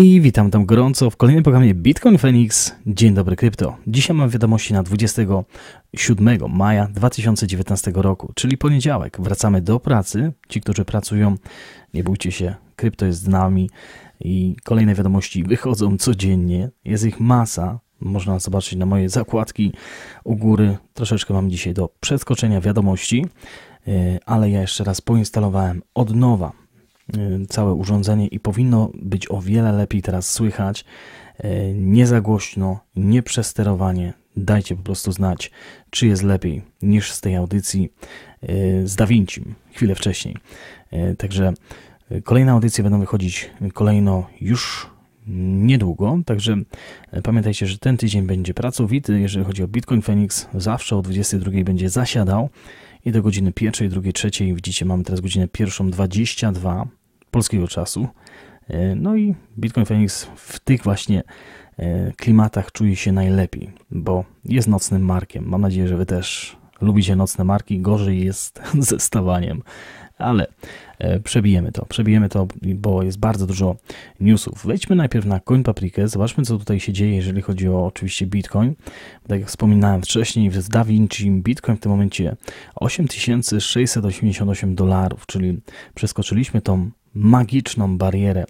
I witam tam gorąco w kolejnym programie Bitcoin Phoenix. Dzień dobry krypto. Dzisiaj mam wiadomości na 27 maja 2019 roku, czyli poniedziałek. Wracamy do pracy. Ci, którzy pracują, nie bójcie się, krypto jest z nami i kolejne wiadomości wychodzą codziennie. Jest ich masa. Można zobaczyć na moje zakładki u góry. Troszeczkę mam dzisiaj do przeskoczenia wiadomości, e, ale ja jeszcze raz poinstalowałem od nowa całe urządzenie i powinno być o wiele lepiej teraz słychać. Y, nie za głośno, nie przesterowanie. Dajcie po prostu znać, czy jest lepiej niż z tej audycji y, z DaVinci chwilę wcześniej. Także kolejne audycje będą wychodzić kolejno już niedługo, także pamiętajcie, że ten tydzień będzie pracowity, jeżeli chodzi o Bitcoin Phoenix, zawsze o 22 będzie zasiadał i do godziny pierwszej, drugiej, trzeciej, widzicie, mamy teraz godzinę pierwszą 22, polskiego czasu. E, no i Bitcoin Phoenix w tych właśnie e, klimatach czuje się najlepiej, bo jest nocnym markiem. Mam nadzieję, że Wy też lubicie nocne marki. Gorzej jest ze stawaniem, ale e, przebijemy to. Przebijemy to, bo jest bardzo dużo newsów. Wejdźmy najpierw na CoinPaprikę, zobaczmy, co tutaj się dzieje, jeżeli chodzi o oczywiście Bitcoin. Tak jak wspominałem wcześniej, w DaVinci Bitcoin w tym momencie 8688 dolarów, czyli przeskoczyliśmy tą magiczną barierę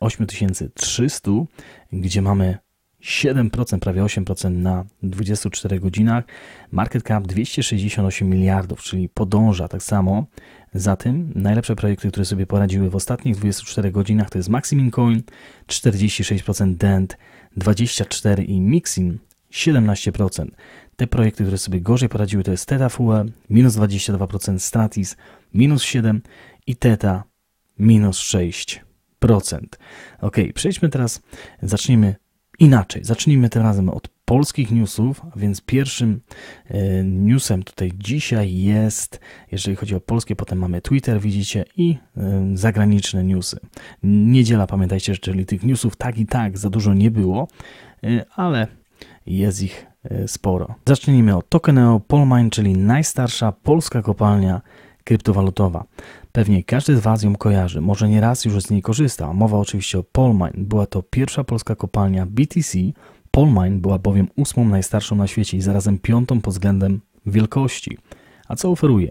8300, e, gdzie mamy 7%, prawie 8% na 24 godzinach. Market cap 268 miliardów, czyli podąża tak samo za tym. Najlepsze projekty, które sobie poradziły w ostatnich 24 godzinach to jest Maximin Coin 46% Dent 24% i Mixin 17%. Te projekty, które sobie gorzej poradziły to jest Teta Fuel minus 22%, Stratis minus 7% i Teta minus 6%. Ok, przejdźmy teraz, zacznijmy inaczej. Zacznijmy tym razem od polskich newsów, więc pierwszym e, newsem tutaj dzisiaj jest, jeżeli chodzi o polskie, potem mamy Twitter, widzicie, i e, zagraniczne newsy. Niedziela, pamiętajcie, czyli tych newsów tak i tak za dużo nie było, e, ale jest ich sporo. Zacznijmy od Tokeneo Polmine, czyli najstarsza polska kopalnia kryptowalutowa. Pewnie każdy z Was ją kojarzy, może nie raz już z niej korzysta. Mowa oczywiście o Polmine. Była to pierwsza polska kopalnia BTC. Polmine była bowiem ósmą najstarszą na świecie i zarazem piątą pod względem wielkości. A co oferuje?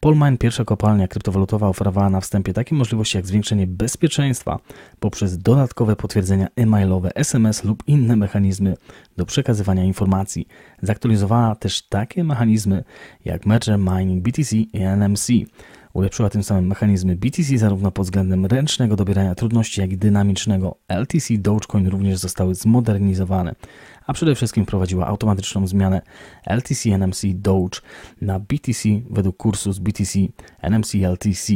Polmine, pierwsza kopalnia kryptowalutowa, oferowała na wstępie takie możliwości jak zwiększenie bezpieczeństwa poprzez dodatkowe potwierdzenia e-mailowe, SMS lub inne mechanizmy do przekazywania informacji. Zaktualizowała też takie mechanizmy jak Merger Mining, BTC i NMC. Ulepszyła tym samym mechanizmy BTC zarówno pod względem ręcznego dobierania trudności, jak i dynamicznego. LTC Dogecoin również zostały zmodernizowane, a przede wszystkim wprowadziła automatyczną zmianę LTC NMC Doge na BTC według kursu z BTC NMC LTC.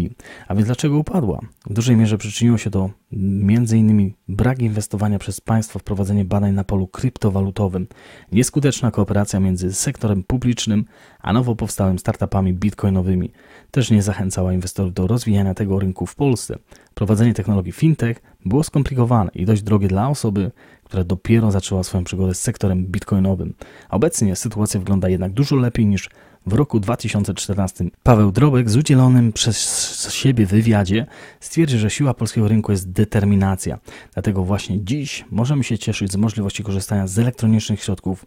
A więc dlaczego upadła? W dużej mierze przyczyniło się to m.in. brak inwestowania przez państwo w prowadzenie badań na polu kryptowalutowym, nieskuteczna kooperacja między sektorem publicznym a nowo powstałym startupami bitcoinowymi też nie zachęcała inwestorów do rozwijania tego rynku w Polsce. Prowadzenie technologii fintech było skomplikowane i dość drogie dla osoby, która dopiero zaczęła swoją przygodę z sektorem bitcoinowym. Obecnie sytuacja wygląda jednak dużo lepiej niż w roku 2014 Paweł Drobek z udzielonym przez siebie wywiadzie stwierdził, że siła polskiego rynku jest determinacja. Dlatego właśnie dziś możemy się cieszyć z możliwości korzystania z elektronicznych środków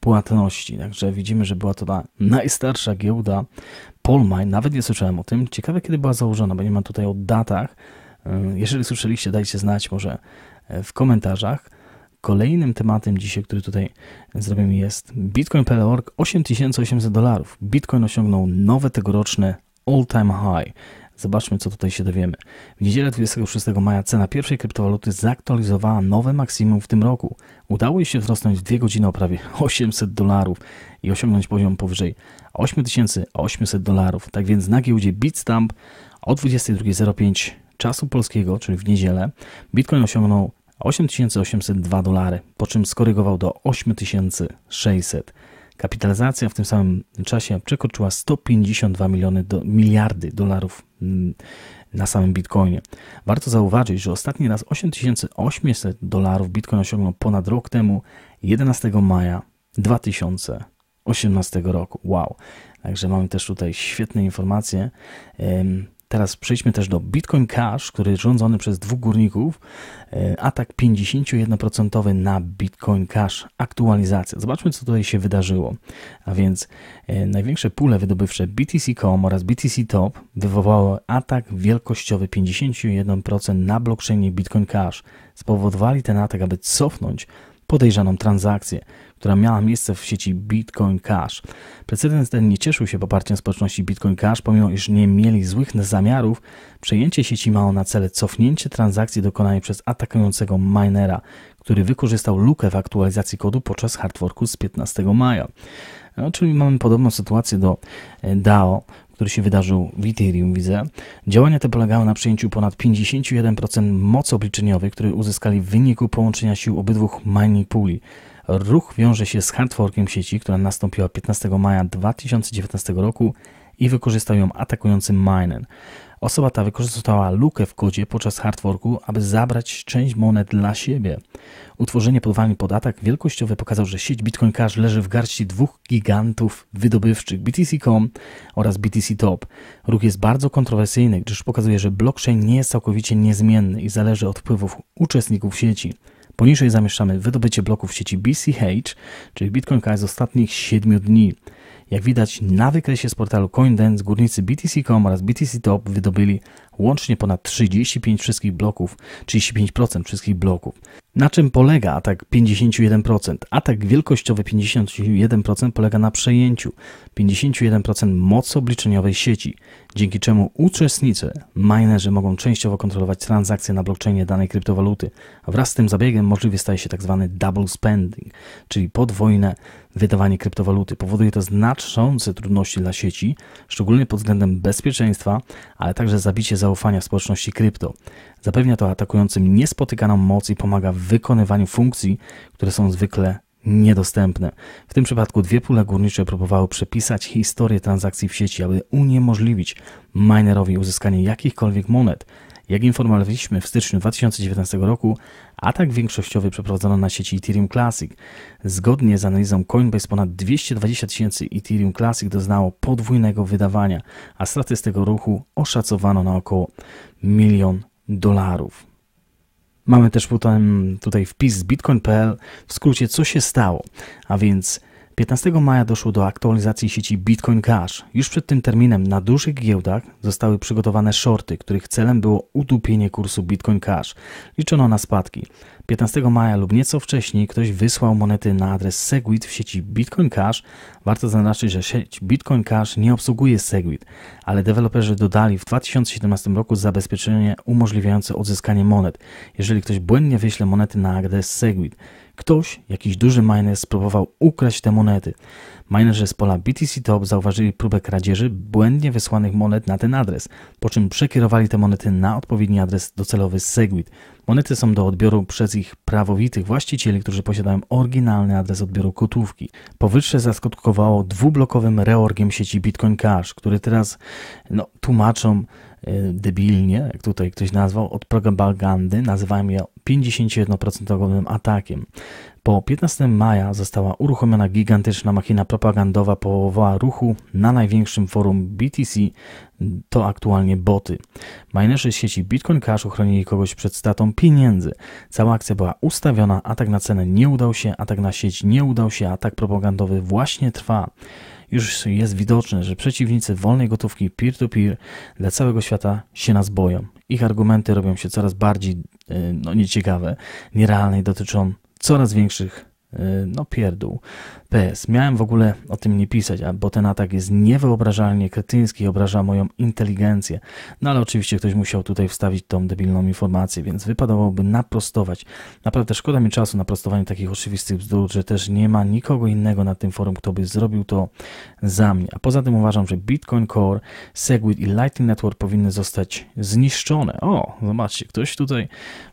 płatności. Także widzimy, że była to ta najstarsza giełda Polmine. Nawet nie słyszałem o tym. Ciekawe, kiedy była założona, bo nie mam tutaj o datach. Jeżeli słyszeliście, dajcie znać może w komentarzach. Kolejnym tematem dzisiaj, który tutaj zrobimy jest Bitcoin.org 8800 dolarów. Bitcoin osiągnął nowe tegoroczne all-time high. Zobaczmy, co tutaj się dowiemy. W niedzielę 26 maja cena pierwszej kryptowaluty zaktualizowała nowe maksimum w tym roku. Udało jej się wzrosnąć w 2 godziny o prawie 800 dolarów i osiągnąć poziom powyżej 8800 dolarów. Tak więc na giełdzie Bitstamp o 22.05 czasu polskiego, czyli w niedzielę, Bitcoin osiągnął 8802 dolary, po czym skorygował do 8600. Kapitalizacja w tym samym czasie przekroczyła 152 miliony do, miliardy dolarów mm, na samym Bitcoinie. Warto zauważyć, że ostatni raz 8800 dolarów Bitcoin osiągnął ponad rok temu, 11 maja 2018 roku. Wow! Także mamy też tutaj świetne informacje. Teraz przejdźmy też do Bitcoin Cash, który jest rządzony przez dwóch górników. E, atak 51% na Bitcoin Cash, aktualizacja. Zobaczmy, co tutaj się wydarzyło. A więc e, największe pule wydobywcze BTC.com oraz BTC Top wywołały atak wielkościowy 51% na blockchainie Bitcoin Cash. Spowodowali ten atak, aby cofnąć podejrzaną transakcję, która miała miejsce w sieci Bitcoin Cash. Precedens ten nie cieszył się poparciem społeczności Bitcoin Cash, pomimo iż nie mieli złych zamiarów. Przejęcie sieci miało na celu cofnięcie transakcji dokonanej przez atakującego minera, który wykorzystał lukę w aktualizacji kodu podczas hardforku z 15 maja. No, czyli mamy podobną sytuację do e, DAO, który się wydarzył w Ethereum, widzę. Działania te polegały na przejęciu ponad 51% mocy obliczeniowej, które uzyskali w wyniku połączenia sił obydwu mining pooli. Ruch wiąże się z hardforkiem sieci, która nastąpiła 15 maja 2019 roku i wykorzystał ją atakujący miner. Osoba ta wykorzystała lukę w kodzie podczas hardforku, aby zabrać część monet dla siebie. Utworzenie podwalin pod atak wielkościowy pokazał, że sieć Bitcoin Cash leży w garści dwóch gigantów wydobywczych BTC.com oraz BTC Top. Ruch jest bardzo kontrowersyjny, gdyż pokazuje, że blockchain nie jest całkowicie niezmienny i zależy od wpływów uczestników sieci. Poniżej zamieszczamy wydobycie bloków sieci BCH, czyli Bitcoin Cash z ostatnich 7 dni. Jak widać na wykresie z portalu CoinDance górnicy BTC.com oraz BTC Top wydobyli łącznie ponad 35 wszystkich bloków, 35% wszystkich bloków. Na czym polega atak 51%? Atak wielkościowy 51% polega na przejęciu 51% mocy obliczeniowej sieci, dzięki czemu uczestnicy, minerzy mogą częściowo kontrolować transakcje na blockchainie danej kryptowaluty. Wraz z tym zabiegiem możliwy staje się tzw. Tak double spending, czyli podwójne wydawanie kryptowaluty. Powoduje to znaczące trudności dla sieci, szczególnie pod względem bezpieczeństwa, ale także zabicie zaufania w społeczności krypto. Zapewnia to atakującym niespotykaną moc i pomaga w wykonywaniu funkcji, które są zwykle niedostępne. W tym przypadku dwie pule górnicze próbowały przepisać historię transakcji w sieci, aby uniemożliwić minerowi uzyskanie jakichkolwiek monet. Jak informowaliśmy w styczniu 2019 roku, atak większościowy przeprowadzono na sieci Ethereum Classic. Zgodnie z analizą Coinbase ponad 220 tysięcy Ethereum Classic doznało podwójnego wydawania, a straty z tego ruchu oszacowano na około milion dolarów. Mamy też potem tutaj wpis z bitcoin.pl, w skrócie co się stało, a więc 15 maja doszło do aktualizacji sieci Bitcoin Cash. Już przed tym terminem na dużych giełdach zostały przygotowane shorty, których celem było udupienie kursu Bitcoin Cash. Liczono na spadki. 15 maja lub nieco wcześniej ktoś wysłał monety na adres Segwit w sieci Bitcoin Cash. Warto zaznaczyć, że sieć Bitcoin Cash nie obsługuje Segwit, ale deweloperzy dodali w 2017 roku zabezpieczenie umożliwiające odzyskanie monet, jeżeli ktoś błędnie wyśle monety na adres Segwit. Ktoś, jakiś duży miner, spróbował ukraść te monety. Minerzy z pola BTC Top zauważyli próbę kradzieży błędnie wysłanych monet na ten adres, po czym przekierowali te monety na odpowiedni adres docelowy Segwit. Monety są do odbioru przez ich prawowitych właścicieli, którzy posiadają oryginalny adres odbioru gotówki. Powyższe zaskutkowało dwublokowym reorgiem sieci Bitcoin Cash, który teraz no, tłumaczą debilnie, jak tutaj ktoś nazwał, od propagandy, nazywałem je 51% atakiem. Po 15 maja została uruchomiona gigantyczna machina propagandowa połowa ruchu na największym forum BTC, to aktualnie boty. Minerzy z sieci Bitcoin Cash ochronili kogoś przed stratą pieniędzy. Cała akcja była ustawiona, atak na cenę nie udał się, atak na sieć nie udał się, atak propagandowy właśnie trwa już jest widoczne, że przeciwnicy wolnej gotówki peer-to-peer dla całego świata się nas boją. Ich argumenty robią się coraz bardziej e, no, nieciekawe, nierealne i dotyczą coraz większych no pierdół. PS. Miałem w ogóle o tym nie pisać, bo ten atak jest niewyobrażalnie kretyński obraża moją inteligencję. No ale oczywiście ktoś musiał tutaj wstawić tą debilną informację, więc wypadałoby naprostować. Naprawdę szkoda mi czasu na prostowanie takich oczywistych bzdur, że też nie ma nikogo innego na tym forum, kto by zrobił to za mnie. A poza tym uważam, że Bitcoin Core, Segwit i Lightning Network powinny zostać zniszczone. O, zobaczcie, ktoś tutaj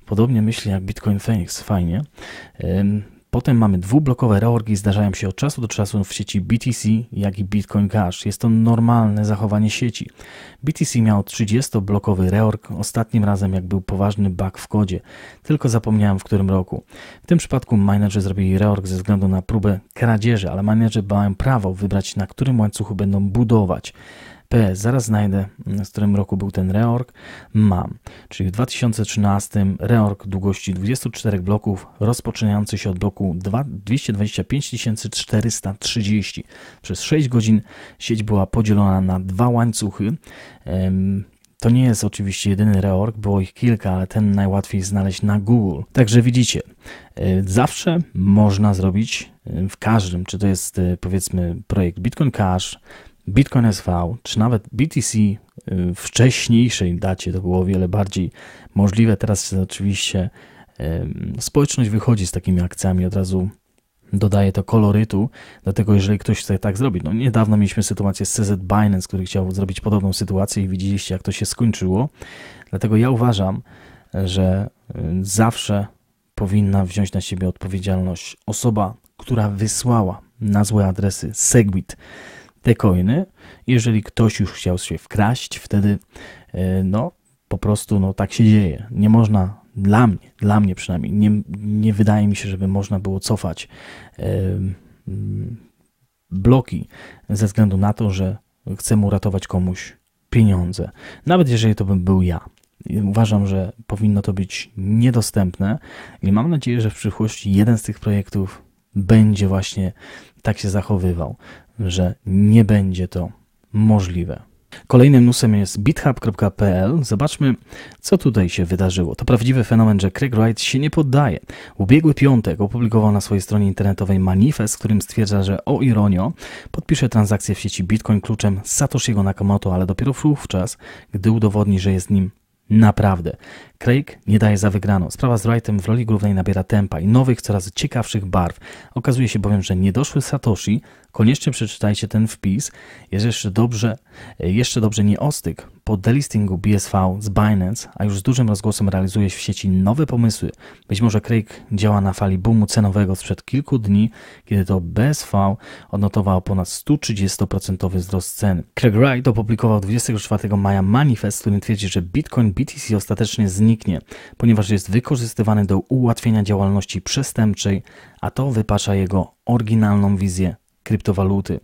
podobnie myśli jak Bitcoin Phoenix. Fajnie. Potem mamy dwublokowe reorgi, zdarzają się od czasu do czasu w sieci BTC, jak i Bitcoin Cash. Jest to normalne zachowanie sieci. BTC miał 30-blokowy reorg ostatnim razem, jak był poważny bug w kodzie. Tylko zapomniałem w którym roku. W tym przypadku minerzy zrobili reorg ze względu na próbę kradzieży, ale minerzy mają prawo wybrać, na którym łańcuchu będą budować. PS, zaraz znajdę, z którym roku był ten reorg. Mam, czyli w 2013 reorg długości 24 bloków, rozpoczynający się od bloku 225 430. Przez 6 godzin sieć była podzielona na dwa łańcuchy. To nie jest oczywiście jedyny reorg, było ich kilka, ale ten najłatwiej znaleźć na Google. Także widzicie, e, zawsze można zrobić e, w każdym, czy to jest e, powiedzmy projekt Bitcoin Cash, Bitcoin SV, czy nawet BTC w wcześniejszej dacie to było o wiele bardziej możliwe. Teraz oczywiście społeczność wychodzi z takimi akcjami. Od razu dodaje to kolorytu, dlatego jeżeli ktoś chce tak zrobić, no niedawno mieliśmy sytuację z CZ Binance, który chciał zrobić podobną sytuację i widzieliście jak to się skończyło, dlatego ja uważam, że y, zawsze powinna wziąć na siebie odpowiedzialność osoba, która wysłała na złe adresy Segwit te coiny. Jeżeli ktoś już chciał się wkraść, wtedy y, no po prostu no tak się dzieje. Nie można dla mnie, dla mnie przynajmniej, nie, nie wydaje mi się, żeby można było cofać bloki ze względu na to, że chcemy uratować komuś pieniądze. Nawet jeżeli to bym był ja. Uważam, że powinno to być niedostępne i mam nadzieję, że w przyszłości jeden z tych projektów będzie właśnie tak się zachowywał, że nie będzie to możliwe. Kolejnym newsem jest bithub.pl. Zobaczmy, co tutaj się wydarzyło. To prawdziwy fenomen, że Craig Wright się nie poddaje. Ubiegły piątek opublikował na swojej stronie internetowej manifest, w którym stwierdza, że o ironio podpisze transakcję w sieci Bitcoin kluczem Satoshiego Nakamoto, ale dopiero wówczas, gdy udowodni, że jest nim Naprawdę. Craig nie daje za wygraną. Sprawa z Wrightem w roli głównej nabiera tempa i nowych, coraz ciekawszych barw. Okazuje się bowiem, że niedoszły Satoshi, koniecznie przeczytajcie ten wpis, jest jeszcze dobrze, jeszcze dobrze nie ostyk. Po delistingu BSV z Binance, a już z dużym rozgłosem realizuje w sieci nowe pomysły. Być może Craig działa na fali boomu cenowego sprzed kilku dni, kiedy to BSV odnotował ponad 130% wzrost ceny. Craig Wright opublikował 24 maja manifest, w którym twierdzi, że Bitcoin BTC ostatecznie zniknie, ponieważ jest wykorzystywany do ułatwienia działalności przestępczej, a to wypacza jego oryginalną wizję kryptowaluty.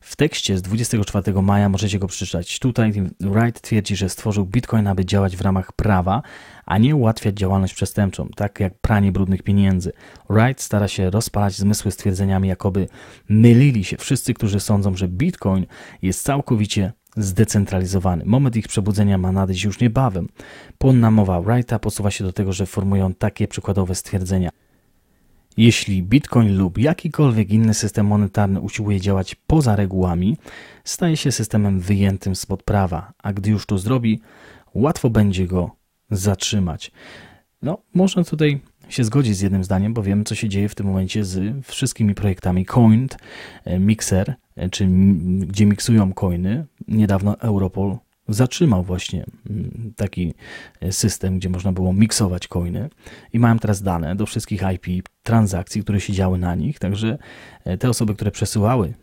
W tekście z 24 maja możecie go przeczytać. Tutaj Wright twierdzi, że stworzył Bitcoin, aby działać w ramach prawa, a nie ułatwiać działalność przestępczą, tak jak pranie brudnych pieniędzy. Wright stara się rozpalać zmysły stwierdzeniami, jakoby mylili się wszyscy, którzy sądzą, że Bitcoin jest całkowicie zdecentralizowany. Moment ich przebudzenia ma nadejść już niebawem. Płonna mowa Wrighta posuwa się do tego, że formują takie przykładowe stwierdzenia. Jeśli Bitcoin lub jakikolwiek inny system monetarny usiłuje działać poza regułami, staje się systemem wyjętym spod prawa, a gdy już to zrobi, łatwo będzie go zatrzymać. No, można tutaj się zgodzić z jednym zdaniem, bo wiem, co się dzieje w tym momencie z wszystkimi projektami Coined, e, Mixer, e, czy gdzie miksują coiny. Niedawno Europol zatrzymał właśnie mm, taki e, system, gdzie można było miksować coiny i mają teraz dane do wszystkich IP transakcji, które się działy na nich, także te osoby, które przesyłały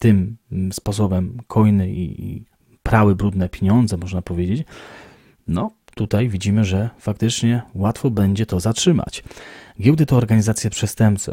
tym mm, sposobem coiny i prały brudne pieniądze, można powiedzieć, no tutaj widzimy, że faktycznie łatwo będzie to zatrzymać. Giełdy to organizacje przestępcze,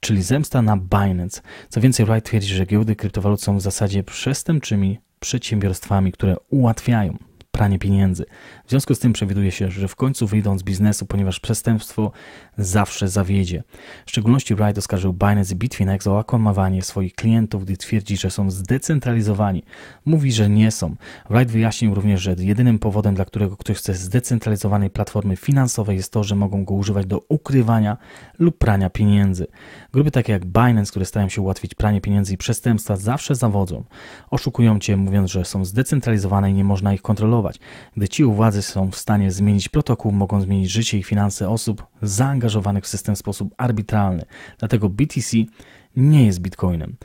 czyli zemsta na Binance. Co więcej, Wright twierdzi, że giełdy kryptowalut są w zasadzie przestępczymi przedsiębiorstwami, które ułatwiają pranie pieniędzy. W związku z tym przewiduje się, że w końcu wyjdą z biznesu, ponieważ przestępstwo zawsze zawiedzie. W szczególności Wright oskarżył Binance i Bitfinex o okłamywanie swoich klientów, gdy twierdzi, że są zdecentralizowani. Mówi, że nie są. Wright wyjaśnił również, że jedynym powodem, dla którego ktoś chce zdecentralizowanej platformy finansowej jest to, że mogą go używać do ukrywania lub prania pieniędzy. Grupy takie jak Binance, które starają się ułatwić pranie pieniędzy i przestępstwa, zawsze zawodzą. Oszukują cię, mówiąc, że są zdecentralizowane i nie można ich kontrolować. Gdy ci u władzy są w stanie zmienić protokół, mogą zmienić życie i finanse osób zaangażowanych w system w sposób arbitralny. Dlatego BTC nie jest bitcoinem.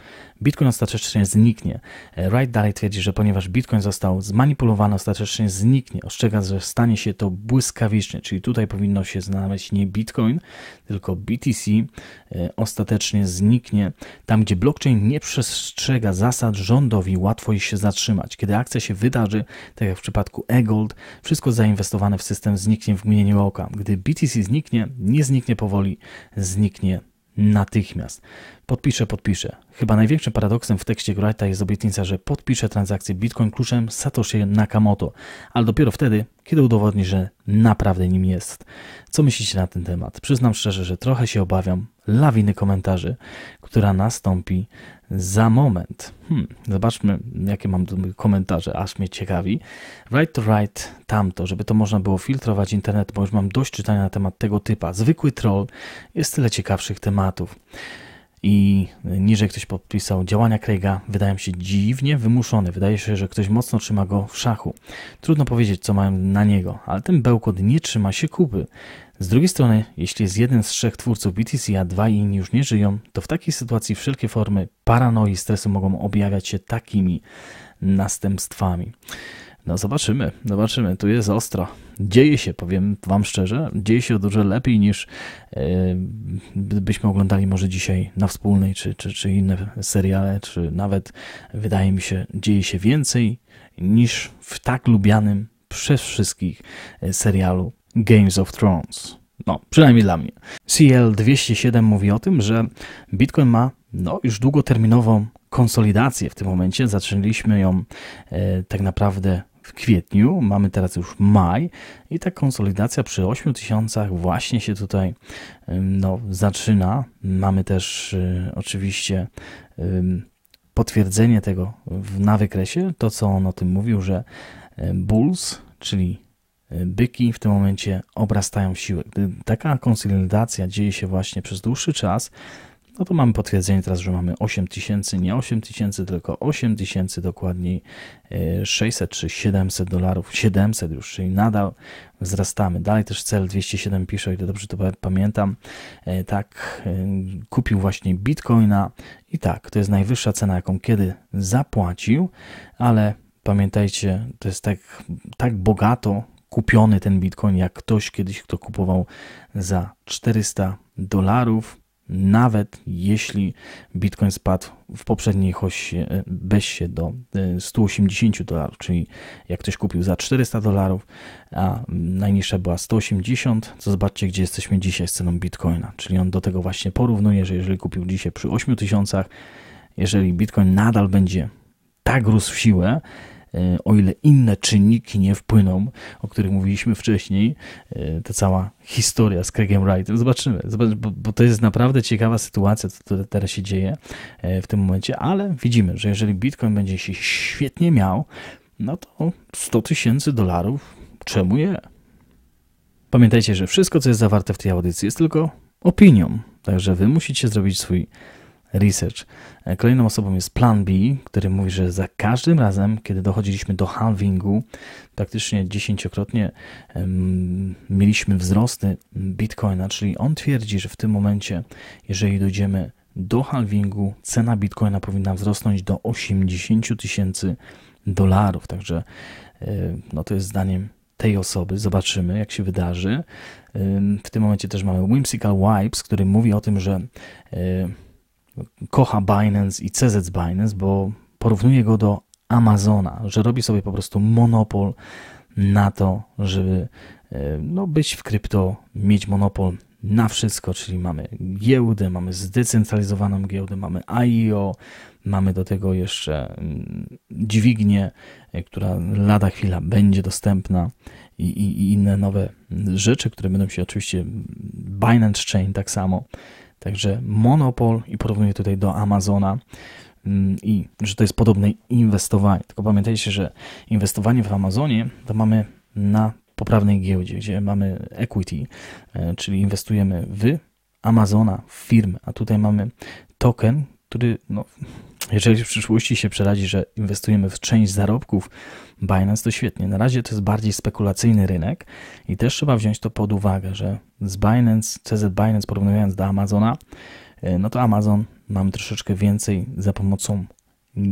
Bitcoin ostatecznie zniknie. Wright dalej twierdzi, że ponieważ Bitcoin został zmanipulowany, ostatecznie zniknie. Ostrzega, że stanie się to błyskawicznie, czyli tutaj powinno się znaleźć nie Bitcoin, tylko BTC e, ostatecznie zniknie. Tam, gdzie blockchain nie przestrzega zasad, rządowi łatwo ich się zatrzymać. Kiedy akcja się wydarzy, tak jak w przypadku eGold, wszystko zainwestowane w system zniknie w mgnieniu oka. Gdy BTC zniknie, nie zniknie powoli, zniknie natychmiast. Podpiszę, podpiszę. Chyba największym paradoksem w tekście Wrighta jest obietnica, że podpisze transakcję Bitcoin kluczem Satoshi Nakamoto, ale dopiero wtedy, kiedy udowodni, że naprawdę nim jest. Co myślicie na ten temat? Przyznam szczerze, że trochę się obawiam lawiny komentarzy, która nastąpi za moment. Hmm, zobaczmy, jakie mam komentarze, aż mnie ciekawi. Right to right, tamto, żeby to można było filtrować internet, bo już mam dość czytania na temat tego typa. Zwykły troll, jest tyle ciekawszych tematów i niżej ktoś podpisał działania Craiga wydają się dziwnie wymuszone. Wydaje się, że ktoś mocno trzyma go w szachu. Trudno powiedzieć, co mają na niego, ale ten bełkot nie trzyma się kupy. Z drugiej strony, jeśli jest jeden z trzech twórców BTC, a dwa inni już nie żyją, to w takiej sytuacji wszelkie formy paranoi i stresu mogą objawiać się takimi następstwami. No zobaczymy, zobaczymy. Tu jest ostro. Dzieje się, powiem Wam szczerze, dzieje się dużo lepiej niż yy, byśmy oglądali może dzisiaj na wspólnej, czy, czy, czy inne seriale, czy nawet wydaje mi się, dzieje się więcej niż w tak lubianym przez wszystkich e, serialu Games of Thrones. No, przynajmniej dla mnie. CL207 mówi o tym, że Bitcoin ma no, już długoterminową konsolidację w tym momencie. Zaczęliśmy ją e, tak naprawdę w kwietniu, mamy teraz już maj i ta konsolidacja przy 8000 właśnie się tutaj no, zaczyna. Mamy też y, oczywiście potwierdzenie tego na wykresie, to co on o tym mówił, że y, Bulls, czyli byki w tym momencie obrastają siłę. Gdy taka konsolidacja dzieje się właśnie przez dłuższy czas, no to mamy potwierdzenie teraz, że mamy 8000, nie 8000, tylko 8000 dokładniej 600 e, czy 700 dolarów, 700 już, czyli nadal wzrastamy. Dalej też cel 207 pisze, o ile dobrze to pamiętam, e, tak, e, kupił właśnie bitcoina i tak, to jest najwyższa cena, jaką kiedy zapłacił, ale pamiętajcie, to jest tak, tak bogato kupiony ten bitcoin, jak ktoś kiedyś, kto kupował za 400 dolarów, nawet jeśli Bitcoin spadł w poprzedniej hoście się do 180 e, dolarów, czyli jak ktoś kupił za 400 dolarów, a najniższa była 180, to zobaczcie, gdzie jesteśmy dzisiaj z ceną Bitcoina. Czyli on do tego właśnie porównuje, że jeżeli kupił dzisiaj przy 8000, jeżeli Bitcoin nadal będzie tak rósł w siłę, E, o ile inne czynniki nie wpłyną, o których mówiliśmy wcześniej, e, ta cała historia z Craigiem Wrightem. Zobaczymy, bo, bo to jest naprawdę ciekawa sytuacja, co teraz się dzieje e, w tym momencie, ale widzimy, że jeżeli Bitcoin będzie się świetnie miał, no to 100 tysięcy dolarów, czemu nie? Pamiętajcie, że wszystko, co jest zawarte w tej audycji, jest tylko opinią, także wy musicie zrobić swój research. E, kolejną osobą jest Plan B, który mówi, że za każdym razem, kiedy dochodziliśmy do halvingu, praktycznie dziesięciokrotnie mieliśmy wzrosty bitcoina, czyli on twierdzi, że w tym momencie, jeżeli dojdziemy do halvingu, cena bitcoina powinna wzrosnąć do 80 tysięcy dolarów. Także e, no to jest zdaniem tej osoby. Zobaczymy, jak się wydarzy. W tym momencie też mamy Whimsical Wipes, który mówi o tym, że e, kocha Binance i CZ Binance, bo porównuje go do Amazona, że robi sobie po prostu monopol na to, żeby e, no, być w krypto, mieć monopol na wszystko, czyli mamy giełdę, mamy zdecentralizowaną giełdę, mamy IEO, mamy do tego jeszcze mm, dźwignię, e, która lada chwila będzie dostępna i, i, i inne nowe rzeczy, które będą się oczywiście Binance Chain tak samo Także monopol i porównuję tutaj do Amazona mm, i że to jest podobne inwestowanie. Tylko pamiętajcie, że inwestowanie w Amazonie to mamy na poprawnej giełdzie, gdzie mamy equity, e, czyli inwestujemy w Amazona, w firmę, a tutaj mamy token, który no, jeżeli w przyszłości się przeradzi, że inwestujemy w część zarobków Binance, to świetnie. Na razie to jest bardziej spekulacyjny rynek i też trzeba wziąć to pod uwagę, że z Binance, CZ Binance porównując do Amazona, e, no to Amazon mamy troszeczkę więcej za pomocą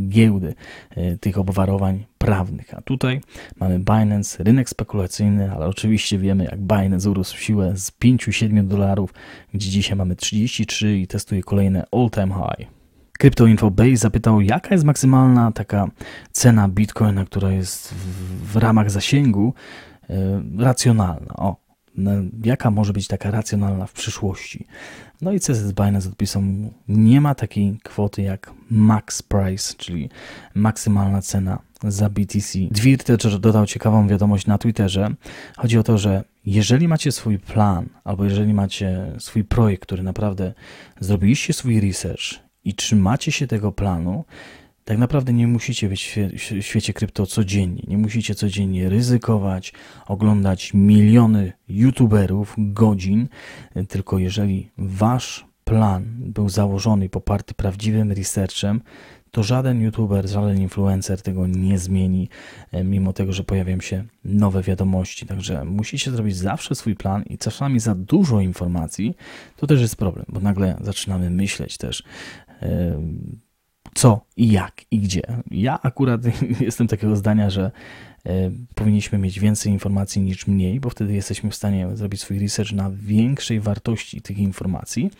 giełdy e, tych obwarowań prawnych. A tutaj mamy Binance, rynek spekulacyjny, ale oczywiście wiemy, jak Binance urósł w siłę z 5-7 dolarów, gdzie dzisiaj mamy 33 i testuje kolejne all-time high. Crypto Base zapytał, jaka jest maksymalna taka cena bitcoina, która jest w, w ramach zasięgu yy, racjonalna. O, jaka może być taka racjonalna w przyszłości. No i CZ Binance odpisał nie ma takiej kwoty jak max price, czyli maksymalna cena za BTC. Dwir też dodał ciekawą wiadomość na Twitterze. Chodzi o to, że jeżeli macie swój plan, albo jeżeli macie swój projekt, który naprawdę zrobiliście swój research i trzymacie się tego planu, tak naprawdę nie musicie być w świecie krypto codziennie. Nie musicie codziennie ryzykować, oglądać miliony youtuberów, godzin, tylko jeżeli wasz plan był założony i poparty prawdziwym researchem, to żaden youtuber, żaden influencer tego nie zmieni, e, mimo tego, że pojawiają się nowe wiadomości. Także musicie zrobić zawsze swój plan i czasami za dużo informacji to też jest problem, bo nagle zaczynamy myśleć też. Co i jak i gdzie. Ja akurat jestem takiego zdania, że e, powinniśmy mieć więcej informacji niż mniej, bo wtedy jesteśmy w stanie zrobić swój research na większej wartości tych informacji,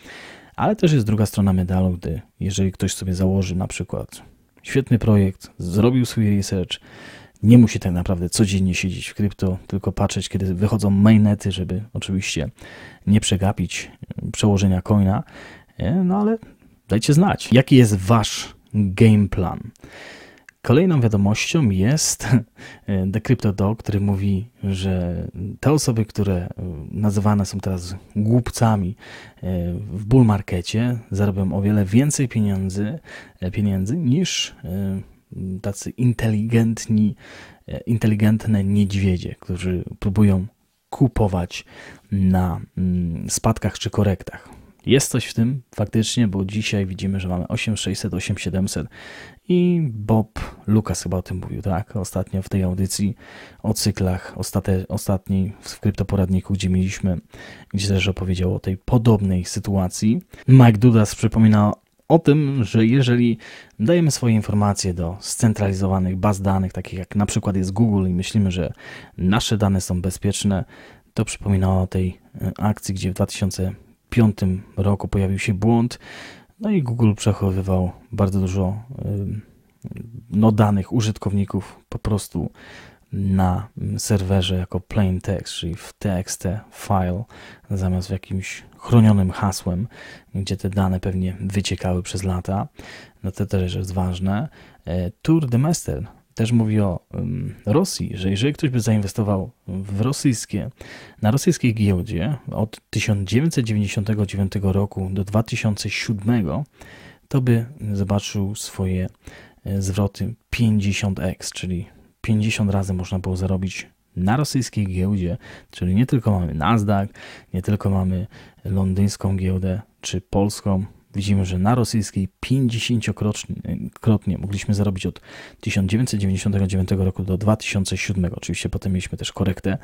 ale też jest druga strona medalu, gdy jeżeli ktoś sobie założy na przykład świetny projekt, zrobił swój research, nie musi tak naprawdę codziennie siedzieć w krypto, tylko patrzeć, kiedy wychodzą mainnety, żeby oczywiście nie przegapić przełożenia coina. No ale dajcie znać, jaki jest wasz game plan. Kolejną wiadomością jest The Crypto Dog, który mówi, że te osoby, które nazywane są teraz głupcami e, w bull markecie, zarobią o wiele więcej pieniędzy, e, pieniędzy niż e, tacy inteligentni, inteligentne niedźwiedzie, którzy próbują kupować na mm, spadkach czy korektach. Jest coś w tym faktycznie, bo dzisiaj widzimy, że mamy 8600, 8700 i Bob Lucas chyba o tym mówił, tak? Ostatnio w tej audycji o cyklach ostate, ostatniej w kryptoporadniku, gdzie mieliśmy, gdzie też opowiedział o tej podobnej sytuacji. Mike Dudas przypomina o tym, że jeżeli dajemy swoje informacje do scentralizowanych baz danych, takich jak na przykład jest Google i myślimy, że nasze dane są bezpieczne, to przypomina o tej e, akcji, gdzie w 2000 2005 roku pojawił się błąd, no i Google przechowywał bardzo dużo no, danych użytkowników po prostu na serwerze jako plain text, czyli w txt file, zamiast w jakimś chronionym hasłem, gdzie te dane pewnie wyciekały przez lata. No to też jest ważne. E, Tour de Master też mówi o Rosji, że jeżeli ktoś by zainwestował w rosyjskie, na rosyjskiej giełdzie od 1999 roku do 2007, to by zobaczył swoje e, zwroty 50x, czyli 50 razy można było zarobić na rosyjskiej giełdzie, czyli nie tylko mamy Nasdaq, nie tylko mamy londyńską giełdę czy polską, widzimy, że na rosyjskiej 50-krotnie mogliśmy zarobić od 1999 roku do 2007. Oczywiście potem mieliśmy też korektę,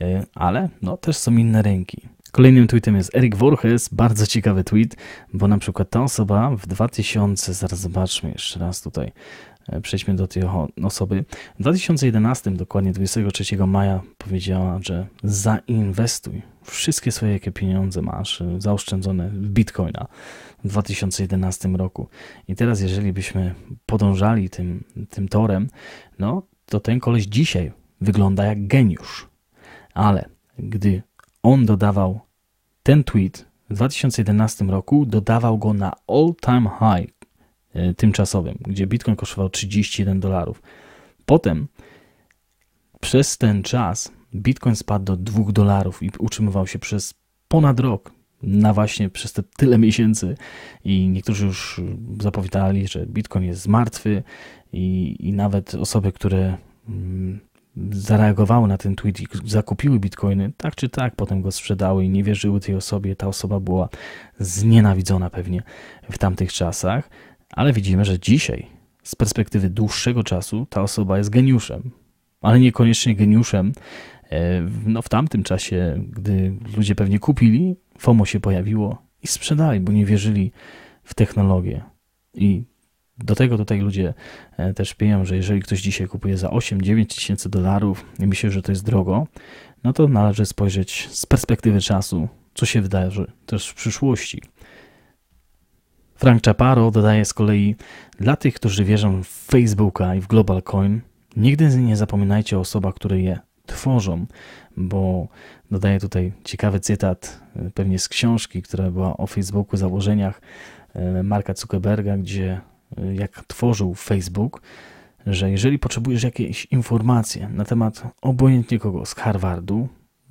e, ale no, też są inne rynki. Kolejnym tweetem jest Eric Voorhees, bardzo ciekawy tweet, bo na przykład ta osoba w 2000, zaraz zobaczmy jeszcze raz tutaj, E, przejdźmy do tej osoby. W 2011, dokładnie 23 maja, powiedziała, że zainwestuj wszystkie swoje, jakie pieniądze masz e, zaoszczędzone w bitcoina w 2011 roku. I teraz, jeżeli byśmy podążali tym, tym torem, no to ten koleś dzisiaj wygląda jak geniusz. Ale gdy on dodawał ten tweet w 2011 roku, dodawał go na all-time high E, tymczasowym, gdzie Bitcoin kosztował 31 dolarów. Potem przez ten czas Bitcoin spadł do 2 dolarów i utrzymywał się przez ponad rok, na właśnie przez te tyle miesięcy i niektórzy już zapowiadali, że Bitcoin jest martwy i, i nawet osoby, które mm, zareagowały na ten tweet i zakupiły bitcoiny, tak czy tak, potem go sprzedały i nie wierzyły tej osobie. Ta osoba była znienawidzona pewnie w tamtych czasach ale widzimy, że dzisiaj, z perspektywy dłuższego czasu, ta osoba jest geniuszem, ale niekoniecznie geniuszem. E, no, w tamtym czasie, gdy ludzie pewnie kupili, FOMO się pojawiło i sprzedali, bo nie wierzyli w technologię. I do tego tutaj ludzie e, też piją, że jeżeli ktoś dzisiaj kupuje za 8-9 tysięcy dolarów i myśli, że to jest drogo, no to należy spojrzeć z perspektywy czasu, co się wydarzy też w przyszłości. Frank Chaparro dodaje z kolei, dla tych, którzy wierzą w Facebooka i w Global Coin, nigdy nie zapominajcie o osobach, które je tworzą, bo dodaję tutaj ciekawy cytat, pewnie z książki, która była o Facebooku, założeniach Marka Zuckerberga, gdzie jak tworzył Facebook, że jeżeli potrzebujesz jakieś informacje na temat obojętnie kogo z Harvardu,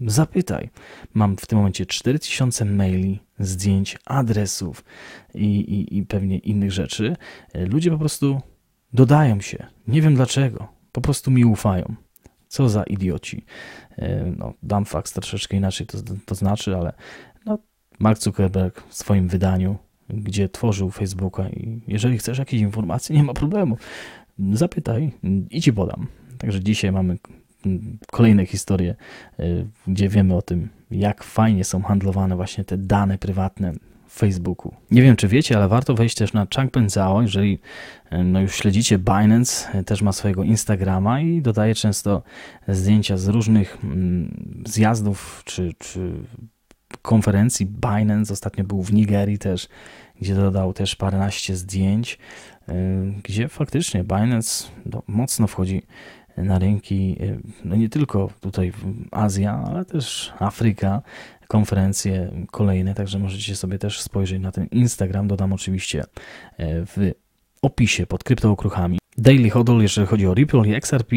zapytaj. Mam w tym momencie 4000 maili, zdjęć, adresów i, i, i pewnie innych rzeczy. Ludzie po prostu dodają się. Nie wiem dlaczego. Po prostu mi ufają. Co za idioci. E, no, fakt troszeczkę inaczej to, to znaczy, ale no, Mark Zuckerberg w swoim wydaniu, gdzie tworzył Facebooka i jeżeli chcesz jakieś informacje, nie ma problemu zapytaj i ci podam. Także dzisiaj mamy kolejne historie, y, gdzie wiemy o tym, jak fajnie są handlowane właśnie te dane prywatne Facebooku. Nie wiem, czy wiecie, ale warto wejść też na Changpeng Zhao, jeżeli y, no już śledzicie Binance, y, też ma swojego Instagrama i dodaje często zdjęcia z różnych mm, zjazdów czy, czy konferencji Binance. Ostatnio był w Nigerii też, gdzie dodał też paręnaście zdjęć. Y, gdzie faktycznie Binance no, mocno wchodzi na rynki, no nie tylko tutaj Azja, ale też Afryka, konferencje kolejne, także możecie sobie też spojrzeć na ten Instagram. Dodam oczywiście y, w opisie pod kryptookruchami. Daily Hodl, jeżeli chodzi o Ripple i XRP,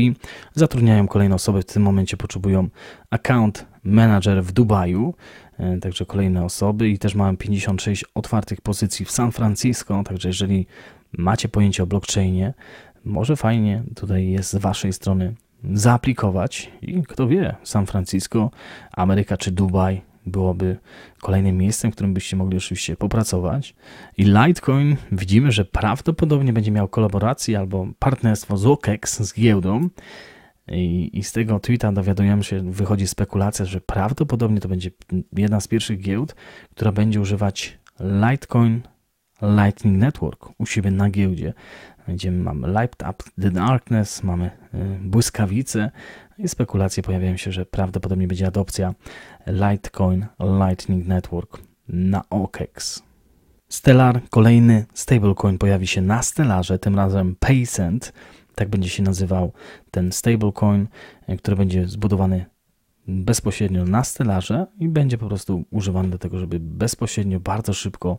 zatrudniają kolejne osoby. W tym momencie potrzebują account manager w Dubaju, także kolejne osoby i też mamy 56 otwartych pozycji w San Francisco, także jeżeli macie pojęcie o blockchainie, może fajnie tutaj jest z Waszej strony zaaplikować i kto wie, San Francisco, Ameryka czy Dubaj byłoby kolejnym miejscem, w którym byście mogli oczywiście popracować. I Litecoin widzimy, że prawdopodobnie będzie miał kolaborację albo partnerstwo z OKEX, z giełdą. I, I, z tego tweeta dowiadujemy się, wychodzi spekulacja, że prawdopodobnie to będzie jedna z pierwszych giełd, która będzie używać Litecoin Lightning Network u siebie na giełdzie. Będziemy, mamy Light Up the Darkness, mamy y, błyskawice i spekulacje pojawiają się, że prawdopodobnie będzie adopcja Litecoin Lightning Network na OKEX. Stellar, kolejny stablecoin pojawi się na Stellarze, tym razem Paycent, tak będzie się nazywał ten stablecoin, y, który będzie zbudowany bezpośrednio na stellarze i będzie po prostu używany do tego, żeby bezpośrednio, bardzo szybko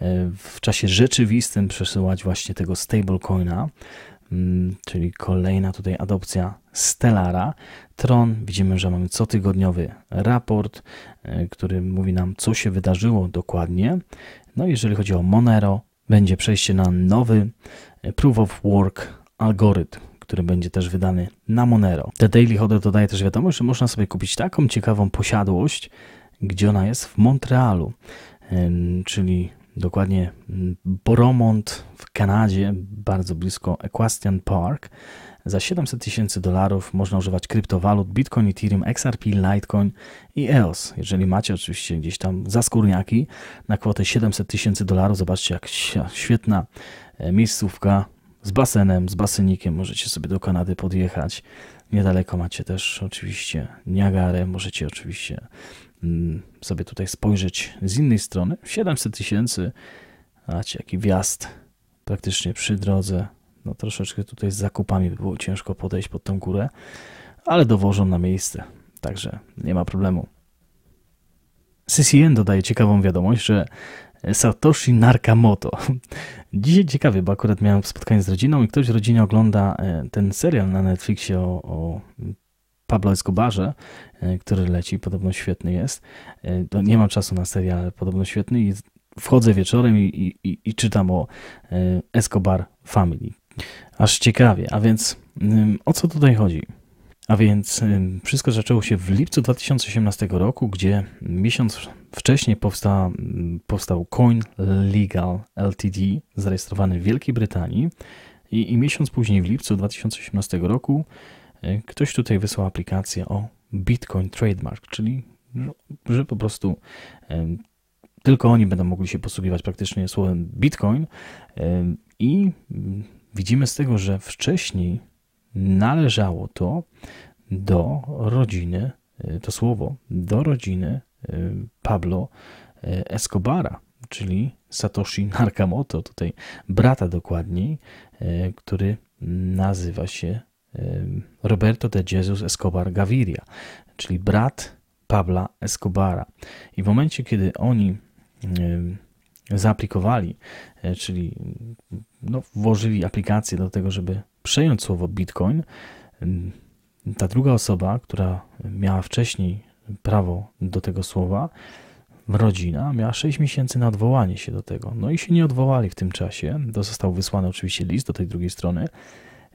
e, w czasie rzeczywistym przesyłać właśnie tego stablecoina, czyli kolejna tutaj adopcja Stellara. Tron, widzimy, że mamy cotygodniowy raport, e, który mówi nam, co się wydarzyło dokładnie. No jeżeli chodzi o Monero, będzie przejście na nowy e, Proof of Work algorytm, który będzie też wydany na Monero. The Daily Hodder dodaje też wiadomość, że można sobie kupić taką ciekawą posiadłość, gdzie ona jest w Montrealu, czyli dokładnie Boromont w Kanadzie, bardzo blisko Equestrian Park. Za 700 tysięcy dolarów można używać kryptowalut Bitcoin, Ethereum, XRP, Litecoin i EOS. Jeżeli macie oczywiście gdzieś tam zaskórniaki na kwotę 700 tysięcy dolarów, zobaczcie jak świetna e, miejscówka z basenem, z basenikiem możecie sobie do Kanady podjechać. Niedaleko macie też oczywiście Niagarę, możecie oczywiście mm, sobie tutaj spojrzeć z innej strony. 700 tysięcy, macie jaki wjazd praktycznie przy drodze. No troszeczkę tutaj z zakupami by było ciężko podejść pod tą górę, ale dowożą na miejsce, także nie ma problemu. CCN dodaje ciekawą wiadomość, że Satoshi Nakamoto. Dzisiaj ciekawie, bo akurat miałem spotkanie z rodziną i ktoś w rodzinie ogląda e, ten serial na Netflixie o, o Pablo Escobarze, e, który leci, podobno świetny jest. E, to nie mam czasu na serial, podobno świetny i wchodzę wieczorem i, i, i czytam o Escobar Family. Aż ciekawie, a więc o co tutaj chodzi? A więc wszystko zaczęło się w lipcu 2018 roku, gdzie miesiąc wcześniej powsta, powstał Coin Legal Ltd, zarejestrowany w Wielkiej Brytanii i, i miesiąc później, w lipcu 2018 roku, e, ktoś tutaj wysłał aplikację o Bitcoin Trademark, czyli że po prostu tylko oni będą mogli się posługiwać praktycznie słowem Bitcoin. I widzimy z tego, że wcześniej należało to do rodziny, to słowo, do rodziny Pablo Escobara, czyli Satoshi Nakamoto, tutaj brata dokładniej, który nazywa się Roberto de Jesus Escobar Gaviria, czyli brat Pabla Escobara. I w momencie, kiedy oni zaaplikowali, e, czyli no, włożyli aplikację do tego, żeby przejąć słowo Bitcoin, ta druga osoba, która miała wcześniej prawo do tego słowa, rodzina, miała 6 miesięcy na odwołanie się do tego. No i się nie odwołali w tym czasie. To został wysłany oczywiście list do tej drugiej strony.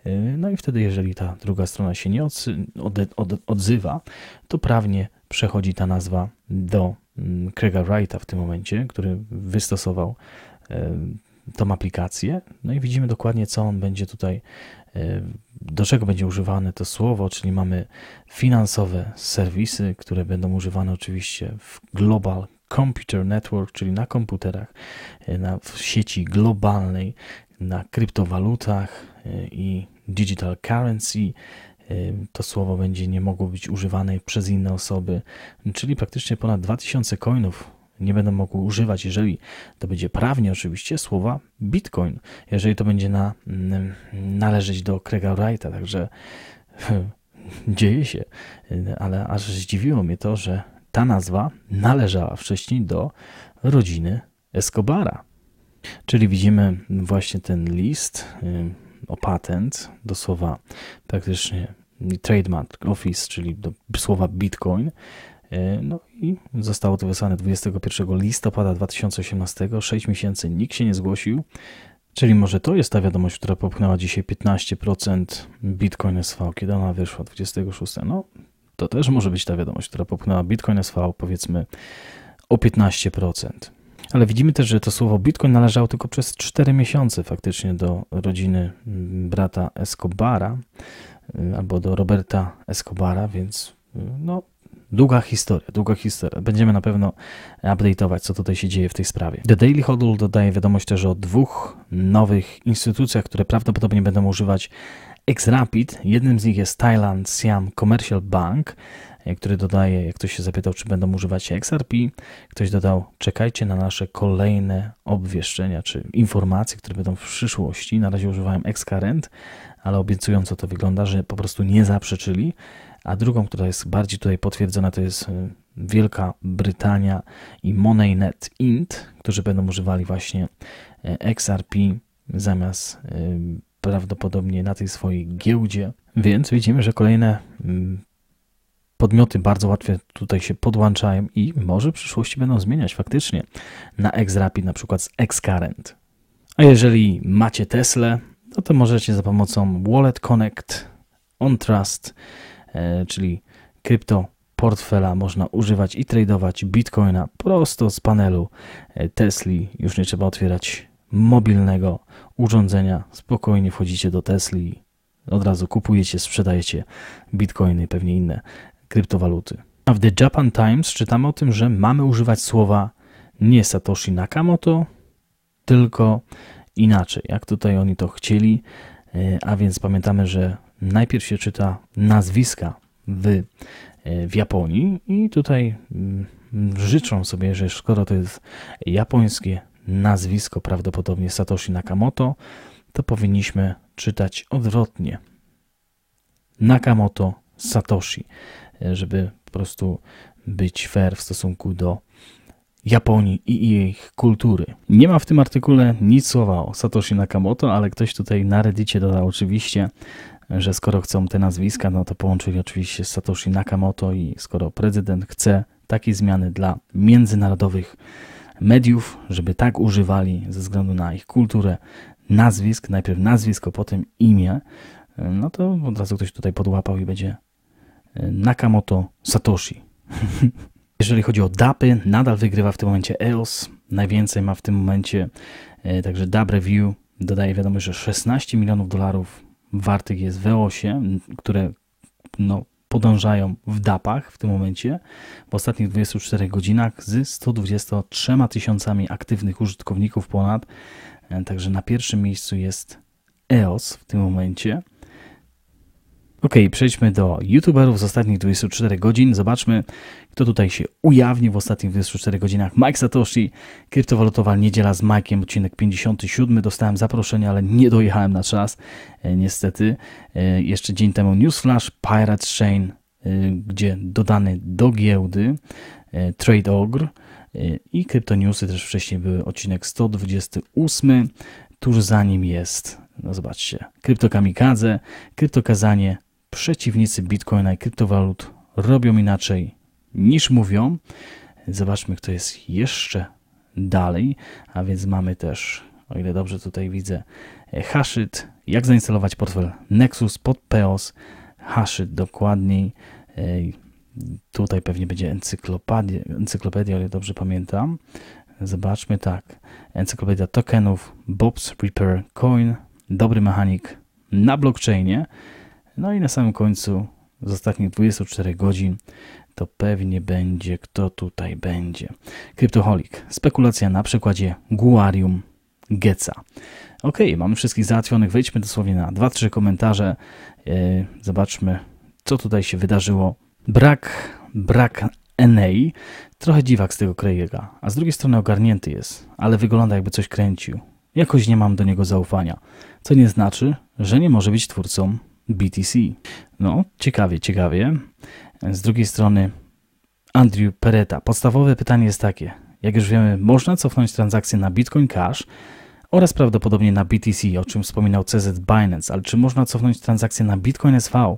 E, no i wtedy, jeżeli ta druga strona się nie odzywa, to prawnie przechodzi ta nazwa do mm, Craiga Wrighta w tym momencie, który wystosował e, tą aplikację. No i widzimy dokładnie, co on będzie tutaj, e, do czego będzie używane to słowo, czyli mamy finansowe serwisy, które będą używane oczywiście w Global Computer Network, czyli na komputerach, na, w sieci globalnej, na kryptowalutach i digital currency, to słowo będzie nie mogło być używane przez inne osoby, czyli praktycznie ponad 2000 coinów nie będą mogły używać, jeżeli to będzie prawnie oczywiście, słowa Bitcoin, jeżeli to będzie na, należeć do Craiga Wrighta, także dzieje się, ale aż zdziwiło mnie to, że ta nazwa należała wcześniej do rodziny Escobara. Czyli widzimy właśnie ten list o patent do słowa praktycznie trademark office, czyli do słowa bitcoin. E, no i zostało to wysłane 21 listopada 2018, 6 miesięcy nikt się nie zgłosił. Czyli może to jest ta wiadomość, która popchnęła dzisiaj 15% Bitcoin SV, kiedy ona wyszła 26. No to też może być ta wiadomość, która popchnęła Bitcoin SV powiedzmy o 15%. Ale widzimy też, że to słowo Bitcoin należało tylko przez 4 miesiące faktycznie do rodziny mm, brata Escobara y, albo do Roberta Escobara, więc y, no, długa historia, długa historia. Będziemy na pewno update'ować, co tutaj się dzieje w tej sprawie. The Daily Hodl dodaje wiadomość też o dwóch nowych instytucjach, które prawdopodobnie będą używać XRapid. Jednym z nich jest Thailand Siam Commercial Bank, który dodaje, jak ktoś się zapytał, czy będą używać XRP, ktoś dodał, czekajcie na nasze kolejne obwieszczenia, czy informacje, które będą w przyszłości. Na razie używałem Xcurrent, ale obiecująco to wygląda, że po prostu nie zaprzeczyli. A drugą, która jest bardziej tutaj potwierdzona, to jest e, Wielka Brytania i MoneyNet Int, którzy będą używali właśnie e, XRP zamiast prawdopodobnie na tej swojej giełdzie. Więc widzimy, że kolejne mm, podmioty bardzo łatwo tutaj się podłączają i może w przyszłości będą zmieniać faktycznie na XRapid, na przykład z Xcurrent. A jeżeli macie Tesla, no to możecie za pomocą Wallet Connect, OnTrust, e, czyli krypto portfela można używać i tradować Bitcoina prosto z panelu e, Tesli. Już nie trzeba otwierać mobilnego urządzenia. Spokojnie wchodzicie do Tesli, od razu kupujecie, sprzedajecie Bitcoiny i pewnie inne kryptowaluty. A w The Japan Times czytamy o tym, że mamy używać słowa nie Satoshi Nakamoto, tylko inaczej, jak tutaj oni to chcieli, e, a więc pamiętamy, że najpierw się czyta nazwiska w, e, w Japonii i tutaj mm, życzą sobie, że skoro to jest japońskie nazwisko, prawdopodobnie Satoshi Nakamoto, to powinniśmy czytać odwrotnie. Nakamoto Satoshi żeby po prostu być fair w stosunku do Japonii i jej kultury. Nie ma w tym artykule nic słowa o Satoshi Nakamoto, ale ktoś tutaj na Reddicie dodał oczywiście, że skoro chcą te nazwiska, no to połączyli oczywiście Satoshi Nakamoto i skoro prezydent chce takiej zmiany dla międzynarodowych mediów, żeby tak używali ze względu na ich kulturę nazwisk, najpierw nazwisko, potem imię, no to od razu ktoś tutaj podłapał i będzie Nakamoto Satoshi. Jeżeli chodzi o DAPy, nadal wygrywa w tym momencie EOS. Najwięcej ma w tym momencie e, także DAB Review. Dodaje wiadomość, że 16 milionów dolarów wartych jest w EOSie, które no, podążają w DAPach w tym momencie. W ostatnich 24 godzinach z 123 tysiącami aktywnych użytkowników ponad. E, także na pierwszym miejscu jest EOS w tym momencie. Ok, przejdźmy do youtuberów z ostatnich 24 godzin. Zobaczmy, kto tutaj się ujawni w ostatnich 24 godzinach. Mike Satoshi, kryptowalutowa niedziela z Mike'iem, odcinek 57. Dostałem zaproszenie, ale nie dojechałem na czas, e, niestety. E, jeszcze dzień temu Newsflash, Pirate Chain, e, gdzie dodany do giełdy Trade Ogre i kryptonewsy też wcześniej były odcinek 128. Tuż za nim jest, no zobaczcie, kryptokamikadze, kryptokazanie, przeciwnicy Bitcoina i kryptowalut robią inaczej niż mówią. Zobaczmy, kto jest jeszcze dalej. A więc mamy też, o ile dobrze tutaj widzę, Hashit, jak zainstalować portfel Nexus pod PEOS, Hashit dokładniej. Tutaj pewnie będzie encyklopedia, encyklopedia, o ile dobrze pamiętam. Zobaczmy tak. Encyklopedia tokenów, Bob's Repair Coin, dobry mechanik na blockchainie. No i na samym końcu z ostatnich 24 godzin to pewnie będzie, kto tutaj będzie. Kryptoholik. Spekulacja na przykładzie Guarium Geca. Ok, mamy wszystkich załatwionych. Wejdźmy dosłownie na 2-3 komentarze. Yy, zobaczmy, co tutaj się wydarzyło. Brak, brak NA. Trochę dziwak z tego Craiga, a z drugiej strony ogarnięty jest, ale wygląda jakby coś kręcił. Jakoś nie mam do niego zaufania, co nie znaczy, że nie może być twórcą BTC. No, ciekawie, ciekawie. Z drugiej strony Andrew Peretta. Podstawowe pytanie jest takie. Jak już wiemy, można cofnąć transakcje na Bitcoin Cash oraz prawdopodobnie na BTC, o czym wspominał CZ Binance, ale czy można cofnąć transakcje na Bitcoin SV?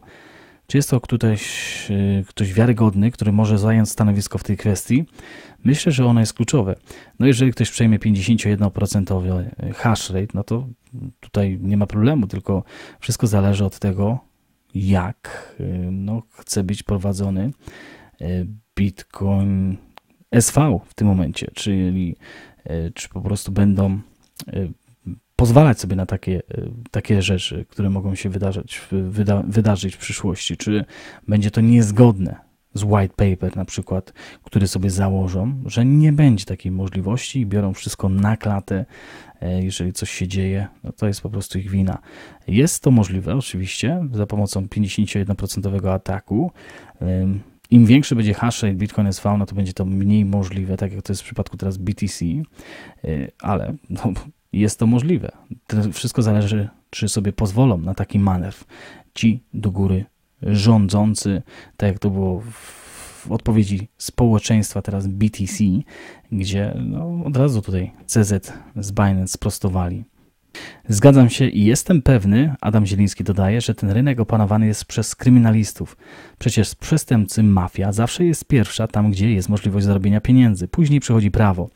Czy jest to ktoś, y, ktoś wiarygodny, który może zająć stanowisko w tej kwestii? Myślę, że ono jest kluczowe. No jeżeli ktoś przejmie 51% hash rate, no to tutaj nie ma problemu, tylko wszystko zależy od tego, jak y, no, chce być prowadzony y, Bitcoin SV w tym momencie, czyli czy po prostu będą pozwalać sobie na takie, e, takie rzeczy, które mogą się wydarzyć, wyda, wydarzyć w przyszłości? Czy będzie to niezgodne z white paper na przykład, który sobie założą, że nie będzie takiej możliwości i biorą wszystko na klatę, e, jeżeli coś się dzieje, no to jest po prostu ich wina. Jest to możliwe oczywiście za pomocą 51% ataku. Im większy będzie hash rate Bitcoin SV, no to będzie to mniej możliwe, tak jak to jest w przypadku teraz BTC, e, ale no, jest to możliwe. To wszystko zależy, czy sobie pozwolą na taki manewr ci do góry rządzący, tak jak to było w odpowiedzi społeczeństwa teraz BTC, gdzie no, od razu tutaj CZ z Binance sprostowali. Zgadzam się i jestem pewny, Adam Zieliński dodaje, że ten rynek opanowany jest przez kryminalistów. Przecież przestępcy, mafia zawsze jest pierwsza tam, gdzie jest możliwość zarobienia pieniędzy. Później przychodzi prawo.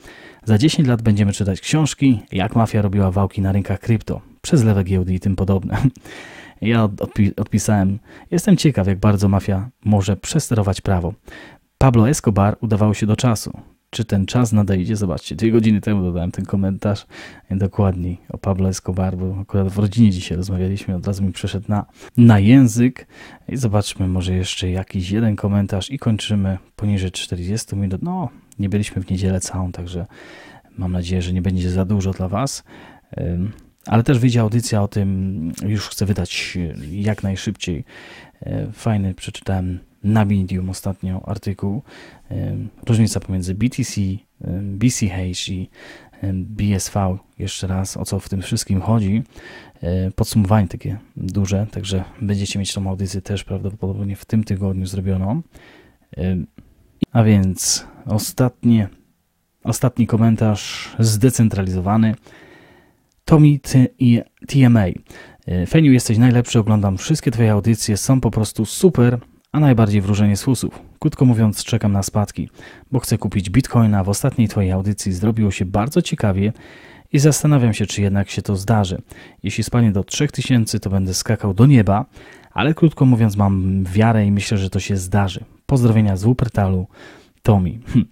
Za 10 lat będziemy czytać książki, jak mafia robiła wałki na rynkach krypto, przez lewe giełdy i tym podobne. Ja odpi odpisałem, jestem ciekaw, jak bardzo mafia może przesterować prawo. Pablo Escobar udawało się do czasu. Czy ten czas nadejdzie? Zobaczcie, dwie godziny temu dodałem ten komentarz dokładniej o Pablo Escobar, bo akurat w rodzinie dzisiaj rozmawialiśmy, od razu mi przeszedł na, na język. I zobaczmy może jeszcze jakiś jeden komentarz i kończymy poniżej 40 minut. No, nie byliśmy w niedzielę całą, także mam nadzieję, że nie będzie za dużo dla Was. Ale też wyjdzie audycja o tym, już chcę wydać jak najszybciej. E, fajny, przeczytałem na Medium ostatnio artykuł. Różnica pomiędzy BTC, BCH i BSV. Jeszcze raz, o co w tym wszystkim chodzi. E, podsumowanie takie duże, także będziecie mieć tą audycję też prawdopodobnie w tym tygodniu zrobioną. A więc ostatnie, ostatni komentarz zdecentralizowany. Tommy TMA. E, Feniu, jesteś najlepszy, oglądam wszystkie Twoje audycje, są po prostu super, a najbardziej wróżenie z fusów. Krótko mówiąc, czekam na spadki, bo chcę kupić bitcoina. W ostatniej Twojej audycji zrobiło się bardzo ciekawie i zastanawiam się, czy jednak się to zdarzy. Jeśli spadnie do 3000, to będę skakał do nieba, ale krótko mówiąc, mam wiarę i myślę, że to się zdarzy. Pozdrowienia z Wuppertalu, Tommy. Hm.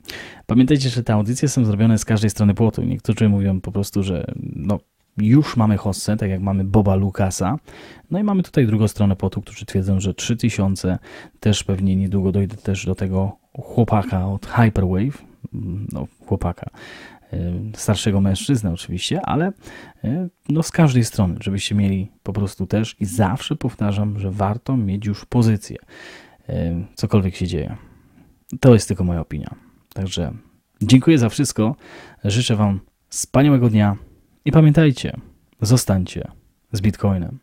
Pamiętajcie, że te audycje są zrobione z każdej strony płotu. Niektórzy mówią po prostu, że no, już mamy hossę, tak jak mamy Boba Lucasa. No i mamy tutaj drugą stronę płotu, którzy twierdzą, że 3000 też pewnie niedługo dojdę też do tego chłopaka od Hyperwave. No, chłopaka. starszego mężczyznę oczywiście, ale no z każdej strony, żebyście mieli po prostu też i zawsze powtarzam, że warto mieć już pozycję, cokolwiek się dzieje. To jest tylko moja opinia. Także dziękuję za wszystko. Życzę Wam wspaniałego dnia i pamiętajcie, zostańcie z Bitcoinem.